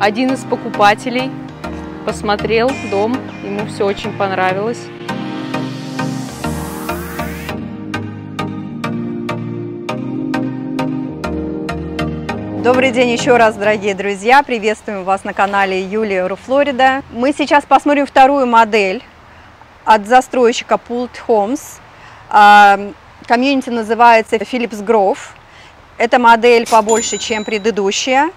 Один из покупателей посмотрел дом, ему все очень понравилось. Добрый день еще раз, дорогие друзья! Приветствуем вас на канале Юлия Руфлорида. Мы сейчас посмотрим вторую модель от застройщика Pult Homes. Комьюнити называется Philips Grove. Эта модель побольше, чем предыдущая.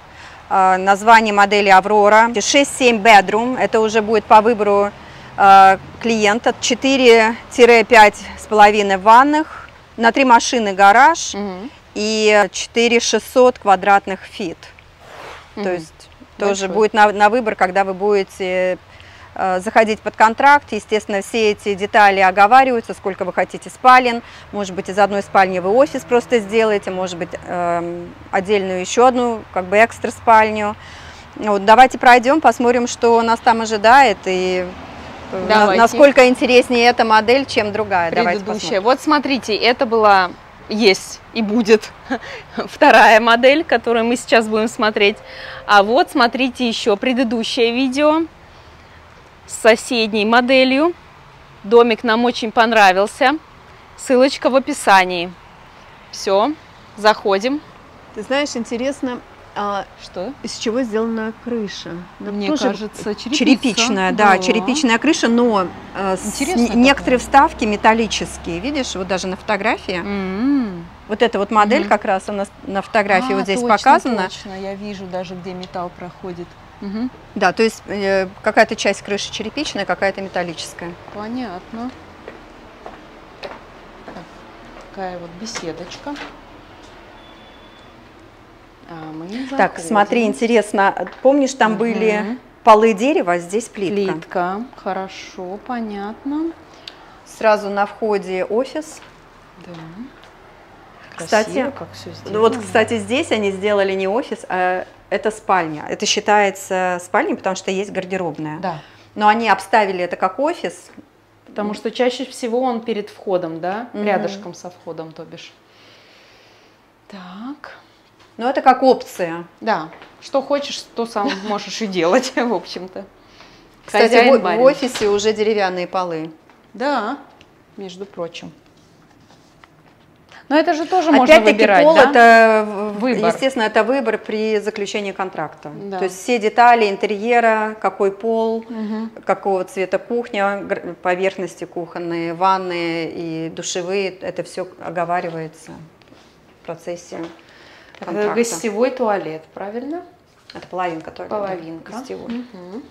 А, название модели Аврора. 6-7 bedroom. Это уже будет по выбору а, клиента. 4-5 с половиной ванных. На три машины гараж. Угу и 4600 квадратных фит. -hmm. То есть Большой. тоже будет на, на выбор, когда вы будете заходить под контракт. Естественно, все эти детали оговариваются, сколько вы хотите спален. Может быть, из одной спальни вы офис просто сделаете, может быть, э, отдельную еще одну, как бы экстра спальню. Вот, давайте пройдем, посмотрим, что нас там ожидает и э, Давайте. насколько интереснее эта модель, чем другая. Предыдущая. Вот смотрите, это была есть и будет вторая модель, которую мы сейчас будем смотреть. А вот смотрите еще предыдущее видео с соседней моделью. Домик нам очень понравился. Ссылочка в описании. Все, заходим. Ты знаешь, интересно, а что? Из чего сделана крыша? Мне Тоже кажется, черепица. черепичная, да, да, черепичная крыша, но э, некоторые вставки металлические. Видишь, вот даже на фотографии. Mm -hmm. Вот эта вот модель mm -hmm. как раз у нас на фотографии а, вот здесь точно, показана. Точно, я вижу даже, где металл проходит. Угу. Да, то есть э, какая-то часть крыши черепичная, какая-то металлическая. Понятно. такая вот беседочка. А, мы так, смотри, интересно, помнишь, там угу. были полы дерева, а здесь плитка. Плитка, хорошо, понятно. Сразу на входе офис. Да. Кстати, Красиво, как все сделано. вот, кстати, здесь они сделали не офис, а это спальня. Это считается спальней, потому что есть гардеробная. Да. Но они обставили это как офис. Потому что чаще всего он перед входом, да, угу. рядышком со входом, то бишь. Так. Но это как опция. Да, что хочешь, то сам можешь и делать, в общем-то. Кстати, в, в офисе уже деревянные полы. Да, между прочим. Но это же тоже можно выбирать, пол да? это выбор. Естественно, это выбор при заключении контракта. Да. То есть все детали интерьера, какой пол, угу. какого цвета кухня, поверхности кухонные, ванны и душевые, это все оговаривается в процессе контракта. Это гостевой туалет, правильно? Это половинка только. Половинка. Гостевой. Угу.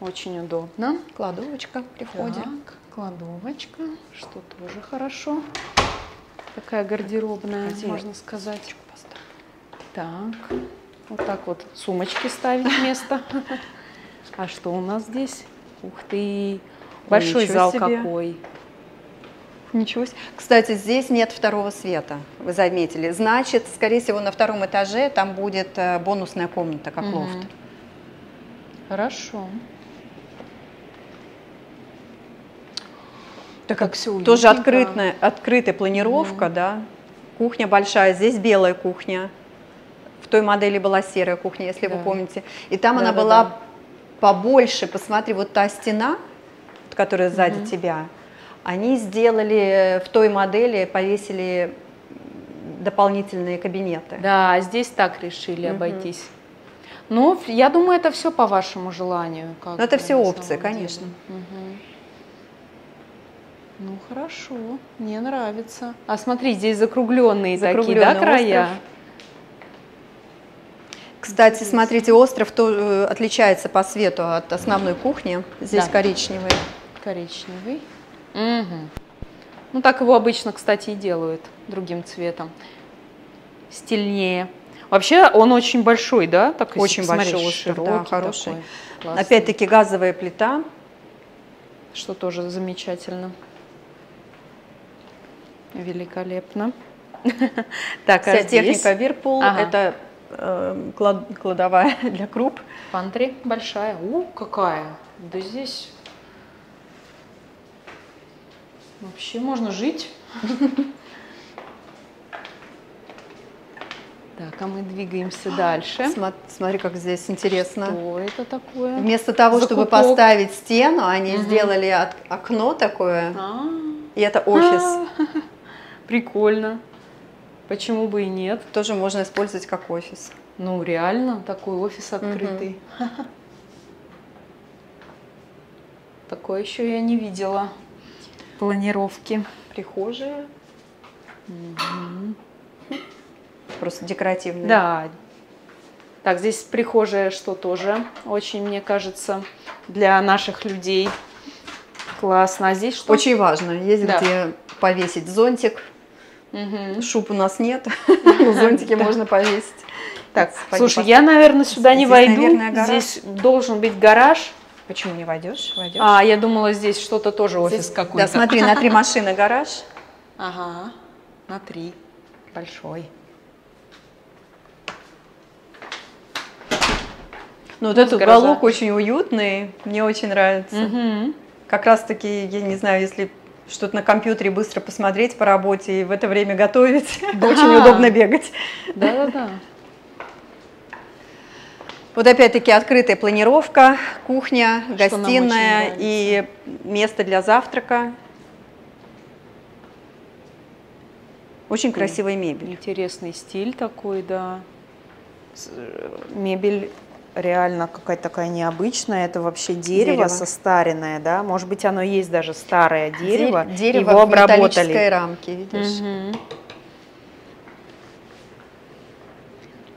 Очень удобно. Кладовочка при входе. Так, кладовочка, что тоже хорошо. Такая гардеробная, Один. можно сказать. Так, вот так вот сумочки ставить место. А что у нас здесь? Ух ты, большой зал какой. Ничего себе. Кстати, здесь нет второго света, вы заметили. Значит, скорее всего, на втором этаже там будет э, бонусная комната, как угу. лофт. Хорошо. Так как все Тоже открытая, открытая планировка, угу. да. Кухня большая, здесь белая кухня. В той модели была серая кухня, если да. вы помните. И там да, она да, была да. побольше. Посмотри, вот та стена, которая сзади угу. тебя, они сделали в той модели, повесили дополнительные кабинеты. Да, здесь так решили угу. обойтись. Ну, я думаю, это все по вашему желанию. Как Но это все опции, конечно. Угу. Ну хорошо, мне нравится. А смотри, здесь закругленные, закругленные такие, да, края? Остров. Кстати, смотрите, остров то, э, отличается по свету от основной кухни. Здесь да. коричневый. Коричневый. Угу. Ну, так его обычно, кстати, и делают другим цветом. Стильнее. Вообще он очень большой, да? Так, очень большой остров, широкий, да, хороший. Опять-таки газовая плита. Что тоже замечательно. Великолепно. Так, а Вся техника Whirlpool, ага. это э, клад, кладовая для круп. Пантри большая. У, какая! Да здесь Вообще можно жить. Так, а мы двигаемся дальше. Смотри, как здесь интересно. Что это такое? Вместо того, чтобы поставить стену, они сделали окно такое, А, и это офис. Прикольно. Почему бы и нет? Тоже можно использовать как офис. Ну, реально, такой офис открытый. Такое еще я не видела. Планировки. Прихожая, Мгм. просто декоративная. Да. Так, здесь прихожая, что тоже очень, мне кажется, для наших людей классно. А здесь что? Очень важно. Есть Да. где повесить зонтик. Мгм. Шуб у нас нет, но зонтики можно повесить. Так, слушай, я, наверное, сюда не войду. Здесь должен быть гараж. Почему не войдешь? Войдешь. А, я думала, здесь что-то тоже офис какой-то. Да, смотри, на три машины гараж. Ага, на три. Большой. Ну, вот этот уголок очень уютный, мне очень нравится. Как раз таки, я не знаю, если что-то на компьютере быстро посмотреть по работе и в это время готовить, очень Ага. удобно бегать. Да-да-да. Вот опять-таки открытая планировка, кухня, Что очень гостиная и место для завтрака. Очень красивая мебель. Интересный стиль такой, да. Э, Мебель реально какая-то такая необычная. Это вообще дерево, Дерево. состаренное, да? Может быть, оно есть даже старое дерево. Де- Дерево Его в металлической обработали. рамке, видишь? Мгм.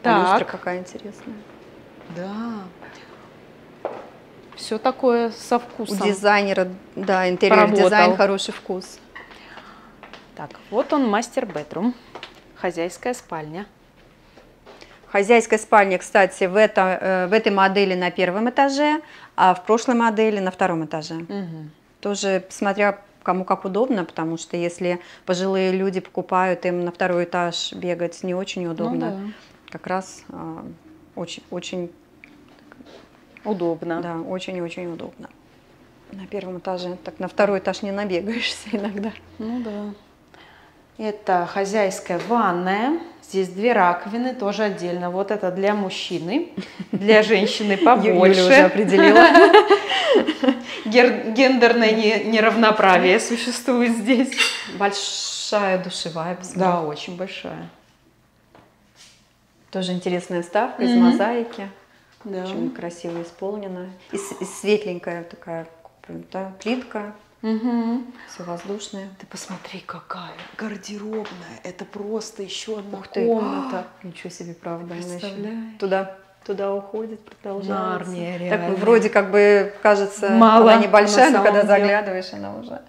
А люстра Так, какая интересная. да. Все такое со У вкусом. дизайнера, да, интерьер дизайн, Поработал. хороший вкус. Так, вот он мастер бедрум. Хозяйская спальня. Хозяйская спальня, кстати, в, это, э, в этой модели на первом этаже, а в прошлой модели на втором этаже. Мгм. Тоже смотря кому как удобно, потому что если пожилые люди покупают им на второй этаж бегать, не очень удобно. Ну Как раз а, очень, очень, да, удобно. да, очень-очень удобно. На первом этаже, так на второй этаж не набегаешься иногда. Ну да. Это хозяйская ванная. Здесь две раковины, тоже отдельно. Вот это для мужчины, для женщины побольше. Юля уже определила. Гендерное не- неравноправие существует здесь. Большая душевая. Да, очень большая. Тоже интересная вставка из мозаики. Да. Очень красиво исполнена. И, светленькая такая плитка, Мгм. все воздушное. Ты посмотри, какая гардеробная. Это просто еще одна Ух ты. комната. Ничего себе, правда. Представляешь? Туда, туда уходит, продолжается. Так реально. вроде как бы кажется, Мало, она небольшая, а но когда деле- заглядываешь, она уже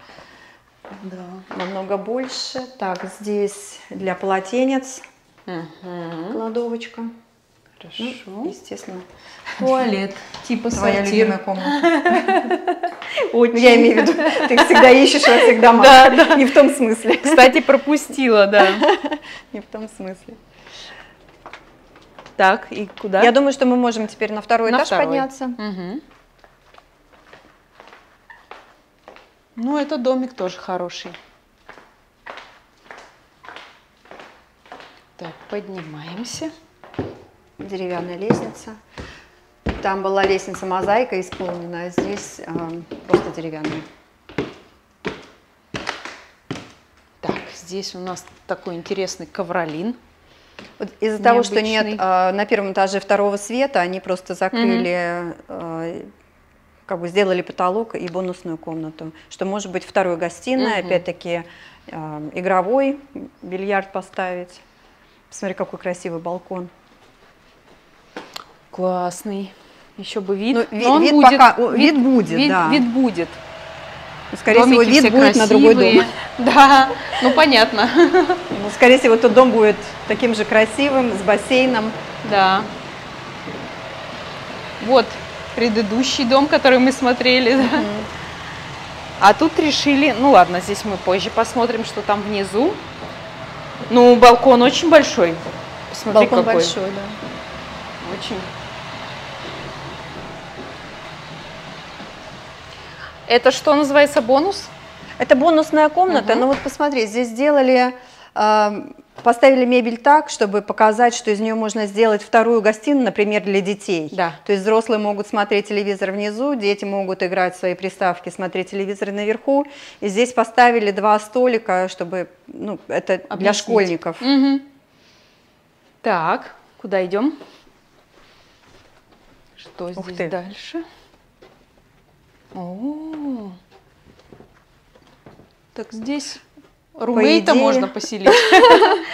Да. намного больше. Так, здесь для полотенец Мгм. кладовочка. Хорошо. Ну, естественно, Туалет. Типа твоя сортир. любимая комната. Очень. Я имею в виду, ты всегда ищешь во всех домах. Да, да. Не в том смысле. Кстати, пропустила, да. Не в том смысле. Так, и куда? Я думаю, что мы можем теперь на второй На этаж второй. подняться. Мгм. Ну, это домик тоже хороший. Так, поднимаемся. Деревянная лестница. Там была лестница мозаика исполнена, а здесь а, просто деревянная. Так, здесь у нас такой интересный ковролин. Вот из-за того, что нет а, на первом этаже второго света, они просто закрыли, а, как бы сделали потолок и бонусную комнату, что может быть второй гостиной, Мгм. опять-таки а, игровой, бильярд поставить. Посмотри, какой красивый балкон. Классный. Еще бы вид. Ну, Но он вид будет. пока- о, вид будет, вид, да. Вид будет. Скорее всего, Домики вид все будет на другой дом. красивые. Да, ну понятно. Ну, скорее всего, тот дом будет таким же красивым, с бассейном. Да. Вот предыдущий дом, который мы смотрели. да. А тут решили, ну ладно, здесь мы позже посмотрим, что там внизу. Ну, балкон очень большой. Посмотри, Балкон какой. большой, да. Очень. Это что называется бонус? Это бонусная комната, Мгм. но вот посмотри, здесь сделали, э, поставили мебель так, чтобы показать, что из нее можно сделать вторую гостиную, например, для детей. Да. То есть взрослые могут смотреть телевизор внизу, дети могут играть в свои приставки, смотреть телевизор наверху. И здесь поставили два столика, чтобы, ну, это для Объяснить. школьников. Мгм. Так, куда идем? Что Ух здесь ты. дальше? О, так здесь румейта идее- можно поселить.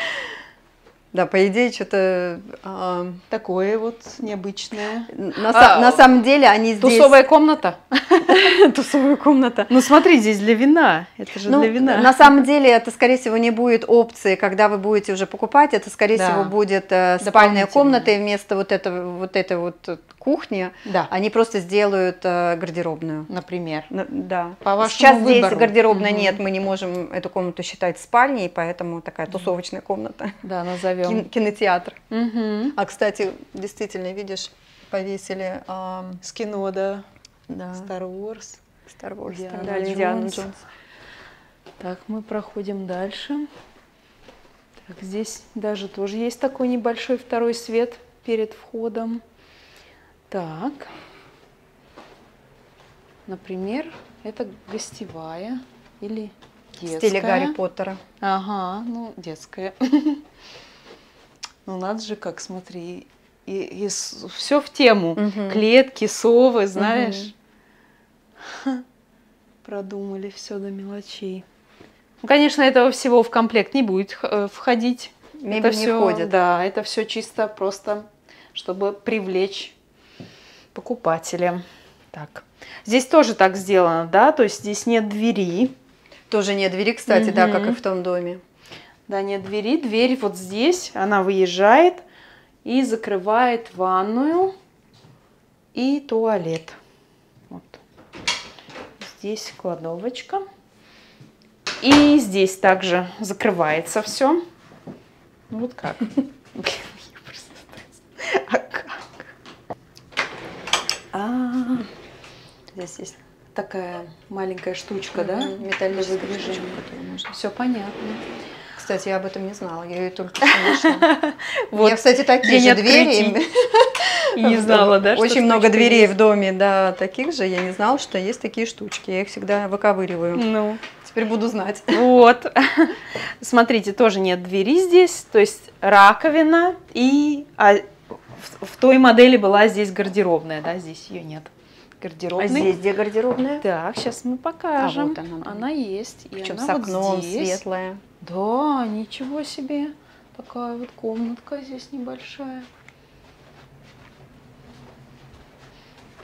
Да, по идее, что-то... а, Такое вот необычное. на, А, на самом деле они здесь... Тусовая комната. Тусовая комната. Ну смотри, здесь для вина. Это же Ну, для вина. на самом деле это, скорее всего, не будет опции, когда вы будете уже покупать, это, скорее Да. всего, будет э, спальная комната, и вместо вот этого, вот этой вот э, кухни Да, они просто сделают э, гардеробную. например. Ну, Да. По вашему Сейчас здесь выбору. гардеробной Мгм. нет, мы не можем эту комнату считать спальней, поэтому такая тусовочная комната. Да, назовем. Кин- кинотеатр. Мгм. А, кстати, действительно, видишь, повесили ам, С кино, да. Да, Star Wars. Star Wars, далее, Индиана Джонс. Джонс. Так, мы проходим дальше. Так, здесь даже тоже есть такой небольшой второй свет перед входом. Так. Например, это гостевая или В детская. стиле Гарри Поттера. Ага, ну, детская. Ну, надо же, как, смотри, и, все в тему. Мгм. Клетки, совы, знаешь. Ха, Продумали все до мелочей. Ну, конечно, этого всего в комплект не будет э, входить. Мебель это не всё- входит. Да, это все чисто просто, чтобы привлечь покупателя. Так. Здесь тоже так сделано, да, то есть здесь нет двери. Тоже нет двери, кстати, да, как и в том доме. Да, нет двери. Дверь вот здесь, она выезжает и закрывает ванную и туалет. Вот. Здесь кладовочка. И здесь также закрывается все. Вот как. А как? А, Здесь есть такая маленькая штучка, да? Металлическая штучка, Все понятно. Кстати, я об этом не знала, я ее только что нашла. Вот меня, кстати, такие день же двери. открытий. И не знала, да? Очень много дверей в доме, да, таких же. Я не знала, что есть такие штучки. Я их всегда выковыриваю. Ну, Теперь буду знать. вот. Смотрите, тоже нет двери здесь, то есть раковина и а в, в той модели была здесь гардеробная, да, здесь ее нет. А Гардеробной. здесь где гардеробная? Так, сейчас мы покажем. А, вот она. Она есть. И Причем она с окном вот здесь. светлая. Да, ничего себе. Такая вот комнатка здесь небольшая.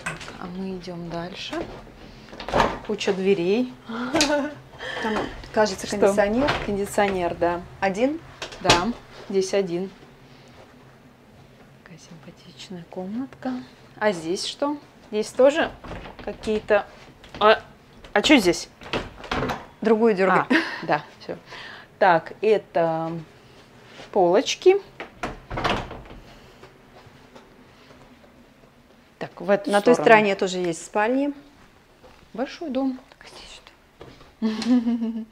Так, а мы идем дальше. Куча дверей. Там, кажется, Что? кондиционер. Кондиционер, да. Один. Да, здесь один. Такая симпатичная комнатка. А здесь что? Здесь тоже какие-то... А, а что здесь? Другую дергай. А, да, все. Так, это полочки. Так, в эту На той сторону. стороне тоже есть спальни. Большой дом. Здесь что?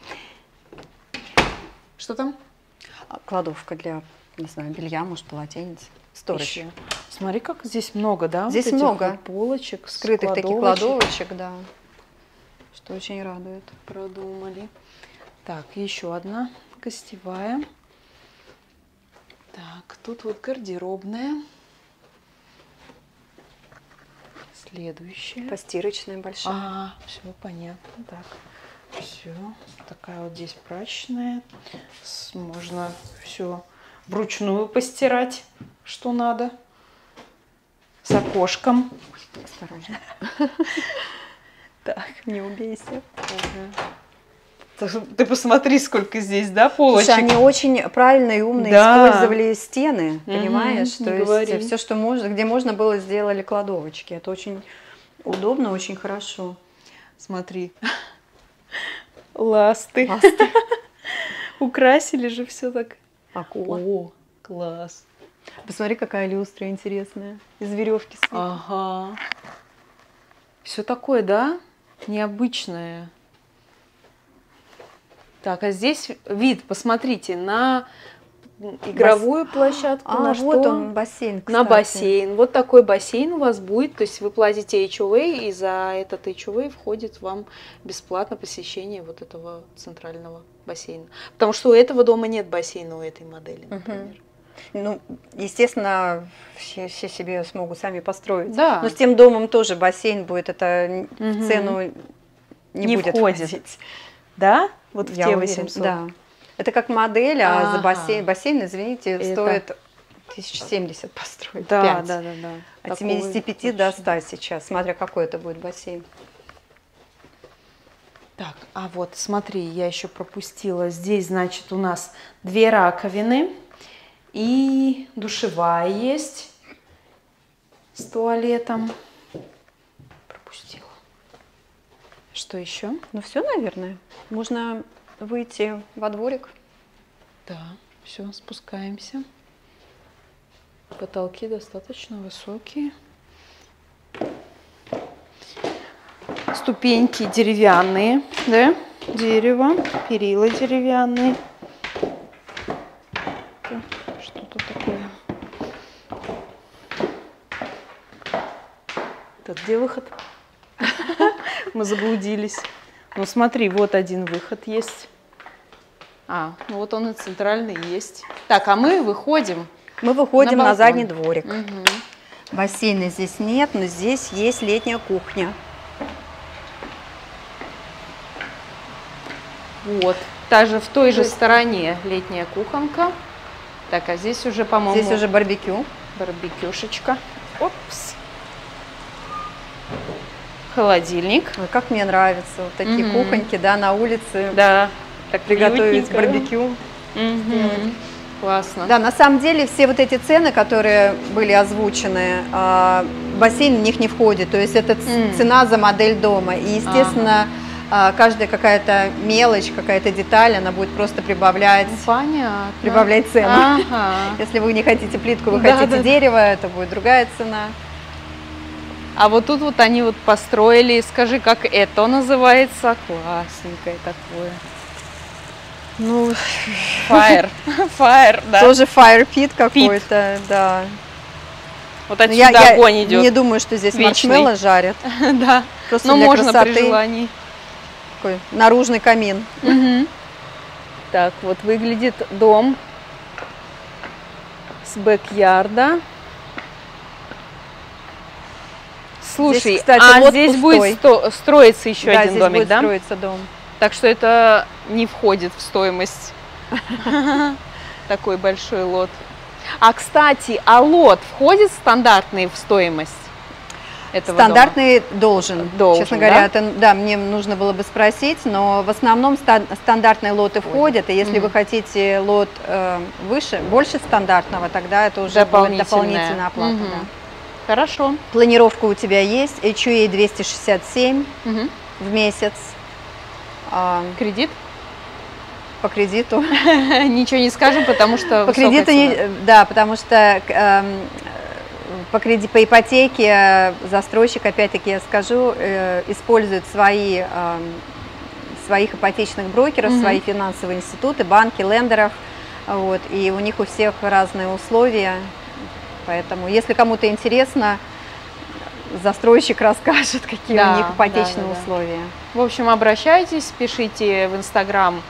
Что там? А, Кладовка для, не знаю, белья, может, полотенец. Сторож. Смотри, как здесь много, да? вот Здесь этих много. вот полочек, Скрытых таких складовочек. кладовочек, да. Что очень радует. продумали. Так, еще одна гостевая. Так, тут вот гардеробная. Следующая. Постирочная большая. А, все понятно. Так, все. Такая вот здесь прачечная. Можно все вручную постирать, что надо. С окошком. Осторожно. Так. Не убейся. Ты посмотри, сколько здесь, да, полочек. Слушай, они очень правильно и умно Да. использовали стены, понимаешь? не То говори. есть все, что можно, где можно было, сделали кладовочки. Это очень удобно, очень хорошо. Смотри. Ласты. Ласты. Украсили же все так. Акула. О, класс. Посмотри, какая люстра интересная. Из веревки Ага. Все такое, да? Необычное. Так, а здесь вид, посмотрите, на игровую площадку, А, на вот что? он, бассейн, На кстати. бассейн. Вот такой бассейн у вас будет, то есть вы платите HOA, и за этот HOA входит вам бесплатно посещение вот этого центрального бассейна. Потому что у этого дома нет бассейна у этой модели, например. Ну, естественно, все, все себе смогут сами построить. Да. Но с тем домом тоже бассейн будет, это Мгм. в цену не, Не будет входит. входить. Да? Вот в Я те уверена, 800. Да. Это как модель, а за Ага. бассейн, бассейн, извините, Это- стоит 1070 построить. Да, пять. да, да, да. От Такого 75 до точно. 100 сейчас, смотря какой это будет бассейн. Так, а вот смотри, я еще пропустила. Здесь, значит, у нас две раковины и душевая есть с туалетом. Пропустила. Что еще? Ну все, наверное. Можно выйти во дворик. Да, все, спускаемся. Потолки достаточно высокие. Ступеньки деревянные, да? Дерево, перила деревянные. Что-то такое. Тут где выход? Мы заблудились. Ну смотри, вот один выход есть. А, ну вот он и центральный есть. Так, а мы выходим. Мы выходим на, балкон. задний дворик. Мгм. Бассейна здесь нет, но здесь есть летняя кухня. Вот. Также в той же стороне летняя кухонка. Так, а здесь уже, по-моему, Здесь уже барбекю. барбекюшечка. Опс. Холодильник. Ой, как мне нравятся вот такие Мгм. кухоньки, да, на улице. Да. Так Приготовить уютненько. барбекю. Мгм. Классно. Да, на самом деле все вот эти цены, которые были озвучены, а, бассейн в них не входит. То есть это М. цена за модель дома. И, естественно, а, каждая какая-то мелочь, какая-то деталь, она будет просто прибавлять. Ну, понятно. Прибавлять цену. Ага. Если вы не хотите плитку, вы Да, хотите да. дерево, это будет другая цена. А вот тут вот они вот построили, скажи, как это называется? Классненькое такое. Ну, Fire. Fire, да. тоже fire pit какой-то, да. Вот отсюда я, я огонь идет. не думаю, что здесь Вечный. маршмелло жарят. да. Просто Но для можно при красоты. желании. Такой наружный камин. Мгм. Так, вот выглядит дом с бэк-ярда. Слушай, кстати, а вот здесь пустой. будет сто- строиться еще да, один здесь домик, будет да? строиться дом. Так что это не входит в стоимость. Такой большой лот. А, кстати, а лот входит стандартный в стоимость этого дома? Стандартный должен. Должен, Честно говоря, да? это, да, мне нужно было бы спросить, но в основном ста- стандартные лоты входят, и если вы Мгм. хотите лот э, выше, больше стандартного, тогда это уже будет Дополнительная. дополнительная оплата. Мгм. да. Хорошо. Планировка у тебя есть, HUA 267 Мгм. в месяц а, Кредит? по кредиту. Ничего не скажем, потому что По кредиту, не- да, потому что эм, по, креди- по ипотеке э, застройщик, опять-таки я скажу, э, использует свои, эм, своих ипотечных брокеров, Мгм. свои финансовые институты, банки, лендеров, вот, и у них у всех разные условия, поэтому если кому-то интересно, застройщик расскажет, какие Да, у них ипотечные да, да. условия. В общем, обращайтесь, пишите в Инстаграм,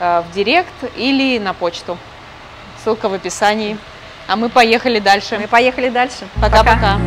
э, в Директ или на почту. Ссылка в описании. А мы поехали дальше. Мы поехали дальше. Пока-пока.